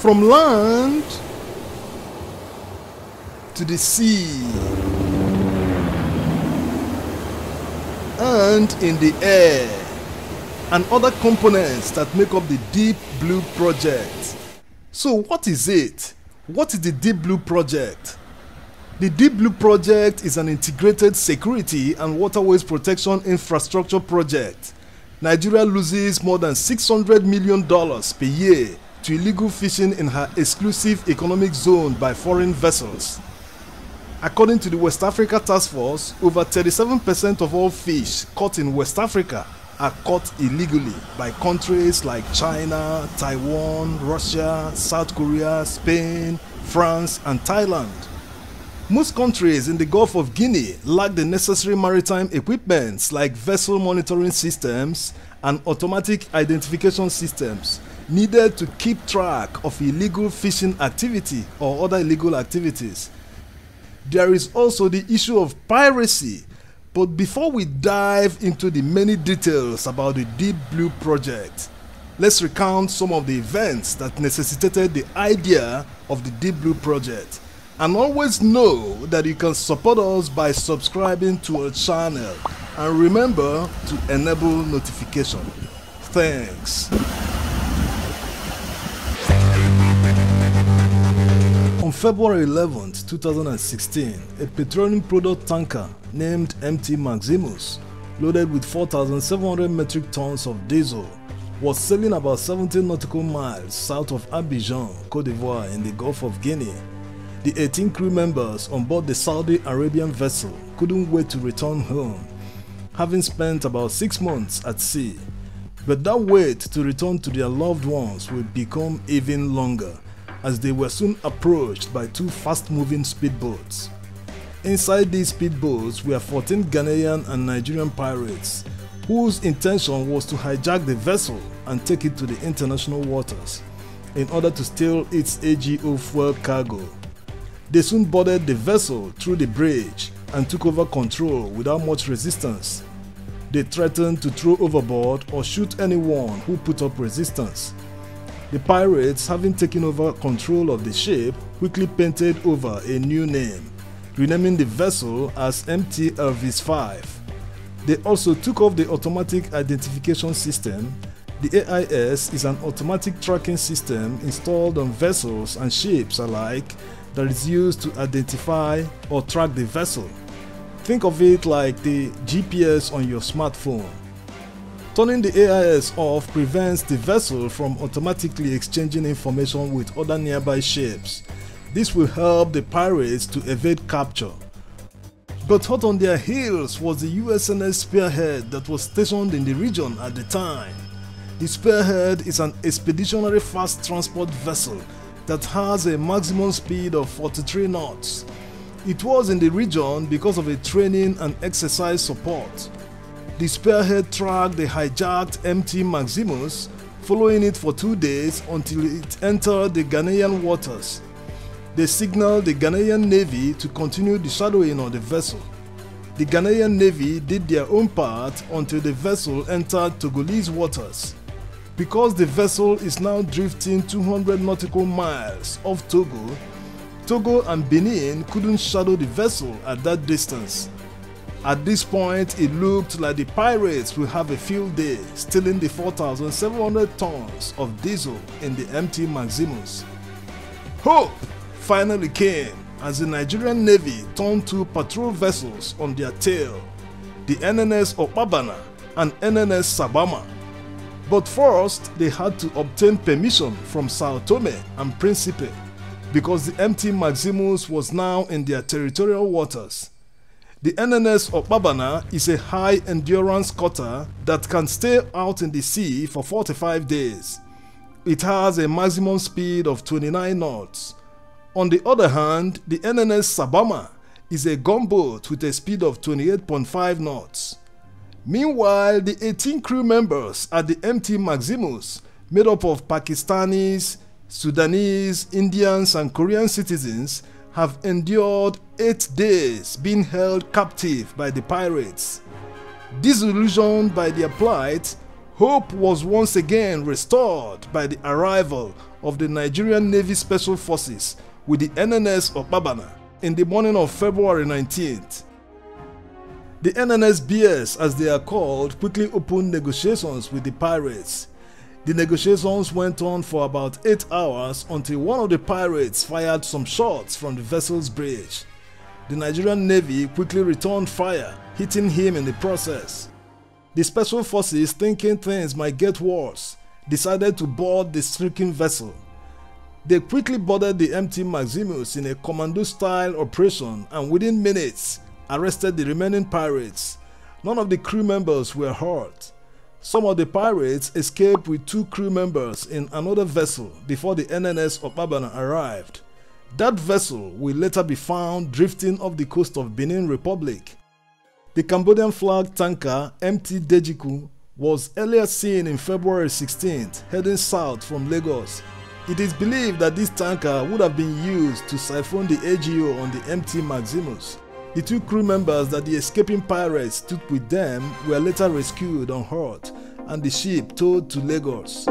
From land to the sea and in the air and other components that make up the Deep Blue Project. So, what is it? What is the Deep Blue Project? The Deep Blue Project is an integrated security and waterways protection infrastructure project. Nigeria loses more than $600 million per year to illegal fishing in her exclusive economic zone by foreign vessels. According to the West Africa Task Force, over 37% of all fish caught in West Africa are caught illegally by countries like China, Taiwan, Russia, South Korea, Spain, France, and Thailand. Most countries in the Gulf of Guinea lack the necessary maritime equipments like vessel monitoring systems and automatic identification systems needed to keep track of illegal fishing activity or other illegal activities. There is also the issue of piracy. But before we dive into the many details about the Deep Blue project, let's recount some of the events that necessitated the idea of the Deep Blue project. And always know that you can support us by subscribing to our channel and remember to enable notification. Thanks. February 11, 2016, a petroleum product tanker named MT Maximus, loaded with 4,700 metric tons of diesel, was sailing about 17 nautical miles south of Abidjan, Cote d'Ivoire in the Gulf of Guinea. The 18 crew members on board the Saudi Arabian vessel couldn't wait to return home, having spent about six months at sea. But that wait to return to their loved ones would become even longer as they were soon approached by two fast-moving speedboats. Inside these speedboats were 14 Ghanaian and Nigerian pirates whose intention was to hijack the vessel and take it to the international waters in order to steal its AGO fuel cargo. They soon boarded the vessel through the bridge and took over control without much resistance. They threatened to throw overboard or shoot anyone who put up resistance. The pirates, having taken over control of the ship, quickly painted over a new name, renaming the vessel as MT Elvis 5. They also took off the automatic identification system. The AIS is an automatic tracking system installed on vessels and ships alike that is used to identify or track the vessel. Think of it like the GPS on your smartphone. Turning the AIS off prevents the vessel from automatically exchanging information with other nearby ships. This will help the pirates to evade capture. But hot on their heels was the USNS Spearhead that was stationed in the region at the time. The Spearhead is an expeditionary fast transport vessel that has a maximum speed of 43 knots. It was in the region because of a training and exercise support. The spearhead tracked the hijacked MT Maximus, following it for two days until it entered the Ghanaian waters. They signaled the Ghanaian Navy to continue the shadowing of the vessel. The Ghanaian Navy did their own part until the vessel entered Togolese waters. Because the vessel is now drifting 200 nautical miles off Togo, Togo and Benin couldn't shadow the vessel at that distance. At this point, it looked like the pirates will have a field day stealing the 4,700 tons of diesel in the empty Maximus. Hope finally came as the Nigerian Navy turned two patrol vessels on their tail, the NNS Okpabana and NNS Sagbama. But first, they had to obtain permission from Sao Tome and Principe because the empty Maximus was now in their territorial waters. The NNS Okpabana is a high endurance cutter that can stay out in the sea for 45 days. It has a maximum speed of 29 knots. On the other hand, the NNS Sagbama is a gunboat with a speed of 28.5 knots. Meanwhile, the 18 crew members at the MT Maximus, made up of Pakistanis, Sudanese, Indians, and Korean citizens, have endured eight days being held captive by the pirates. Disillusioned by their plight, hope was once again restored by the arrival of the Nigerian Navy Special Forces with the NNS Okpabana in the morning of February 19th. The NNSBS, as they are called, quickly opened negotiations with the pirates. The negotiations went on for about 8 hours until one of the pirates fired some shots from the vessel's bridge. The Nigerian Navy quickly returned fire, hitting him in the process. The special forces, thinking things might get worse, decided to board the stricken vessel. They quickly boarded the MT Maximus in a commando-style operation and within minutes arrested the remaining pirates. None of the crew members were hurt. Some of the pirates escaped with two crew members in another vessel before the NNS Okpabana arrived. That vessel will later be found drifting off the coast of Benin Republic. The Cambodian flag tanker MT Dejiku was earlier seen in February 16th heading south from Lagos. It is believed that this tanker would have been used to siphon the AGO on the MT Maximus. The two crew members that the escaping pirates took with them were later rescued unhurt and the ship towed to Lagos.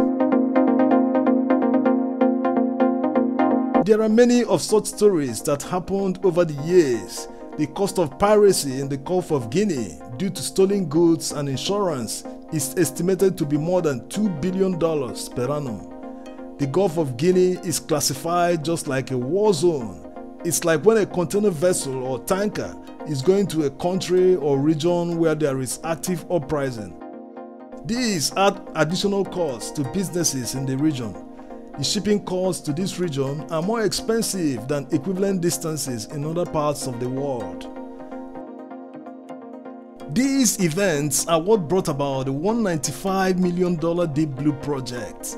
There are many of such stories that happened over the years. The cost of piracy in the Gulf of Guinea due to stolen goods and insurance is estimated to be more than $2 billion per annum. The Gulf of Guinea is classified just like a war zone it's like when a container vessel or tanker is going to a country or region where there is active uprising. These add additional costs to businesses in the region. The shipping costs to this region are more expensive than equivalent distances in other parts of the world. These events are what brought about the $195 million Deep Blue project.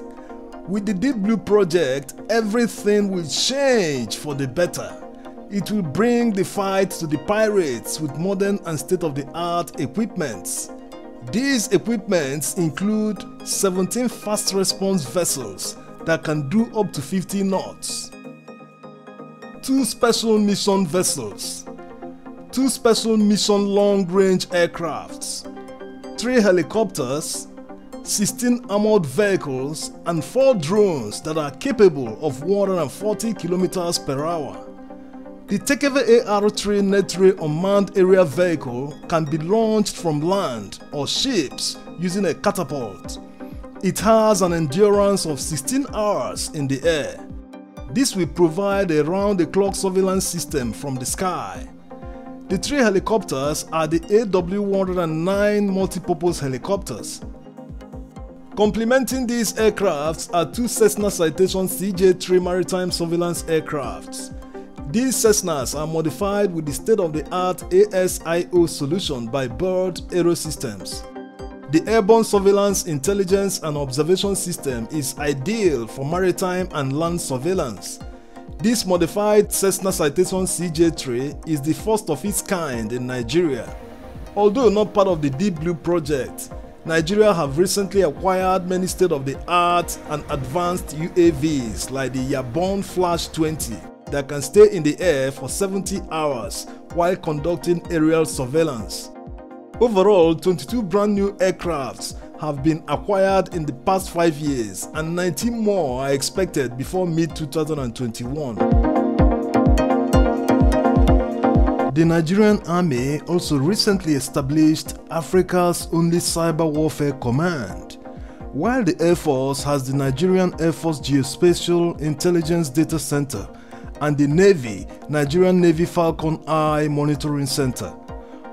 With the Deep Blue project, everything will change for the better. It will bring the fight to the pirates with modern and state-of-the-art equipments. These equipments include 17 fast response vessels that can do up to 50 knots, two special mission vessels, two special mission long-range aircrafts, three helicopters, 16 armored vehicles, and 4 drones that are capable of 140 km per hour. The Tekever AR-3 Netray unmanned aerial vehicle can be launched from land or ships using a catapult. It has an endurance of 16 hours in the air. This will provide a round-the-clock surveillance system from the sky. The three helicopters are the AW109 multipurpose helicopters Complementing these aircrafts are two Cessna Citation CJ-3 maritime surveillance aircrafts. These Cessnas are modified with the state-of-the-art ASIO solution by Bird Aerosystems. The Airborne Surveillance Intelligence and Observation System is ideal for maritime and land surveillance. This modified Cessna Citation CJ-3 is the first of its kind in Nigeria. Although not part of the Deep Blue project, Nigeria have recently acquired many state-of-the-art and advanced UAVs like the Yabon Flash 20 that can stay in the air for 70 hours while conducting aerial surveillance. Overall, 22 brand new aircrafts have been acquired in the past 5 years and 19 more are expected before mid-2021. The Nigerian Army also recently established Africa's only cyber warfare command, while the Air Force has the Nigerian Air Force Geospatial Intelligence Data Center and the Navy Nigerian Navy Falcon Eye Monitoring Center.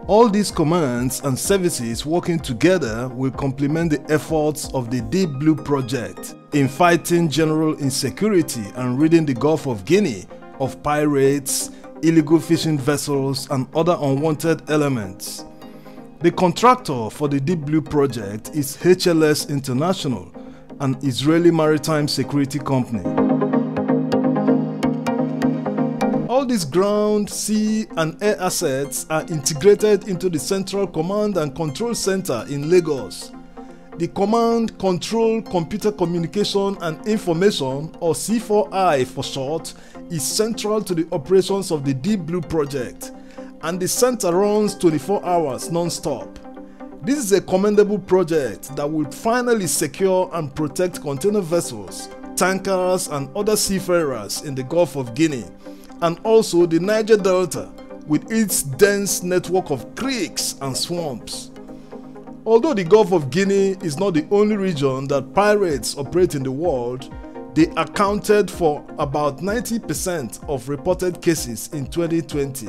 All these commands and services working together will complement the efforts of the Deep Blue Project in fighting general insecurity and ridding the Gulf of Guinea of pirates, illegal fishing vessels, and other unwanted elements. The contractor for the Deep Blue project is HLS International, an Israeli maritime security company. All these ground, sea, and air assets are integrated into the Central Command and Control Center in Lagos. The Command, Control, Computer Communication and Information, or C4I for short, is central to the operations of the Deep Blue project, and the center runs 24 hours non-stop. This is a commendable project that will finally secure and protect container vessels, tankers and other seafarers in the Gulf of Guinea, and also the Niger Delta with its dense network of creeks and swamps. Although the Gulf of Guinea is not the only region that pirates operate in the world, they accounted for about 90% of reported cases in 2020.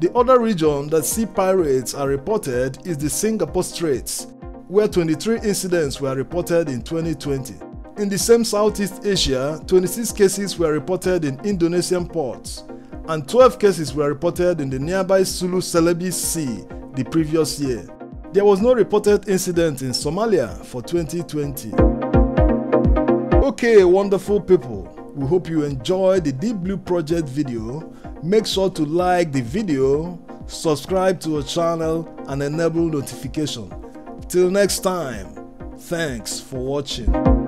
The other region that sea pirates are reported is the Singapore Straits, where 23 incidents were reported in 2020. In the same Southeast Asia, 26 cases were reported in Indonesian ports, and 12 cases were reported in the nearby Sulu Celebes Sea the previous year. There was no reported incident in Somalia for 2020. Okay, wonderful people. We hope you enjoyed the Deep Blue Project video. Make sure to like the video, subscribe to our channel, and enable notification. Till next time, thanks for watching.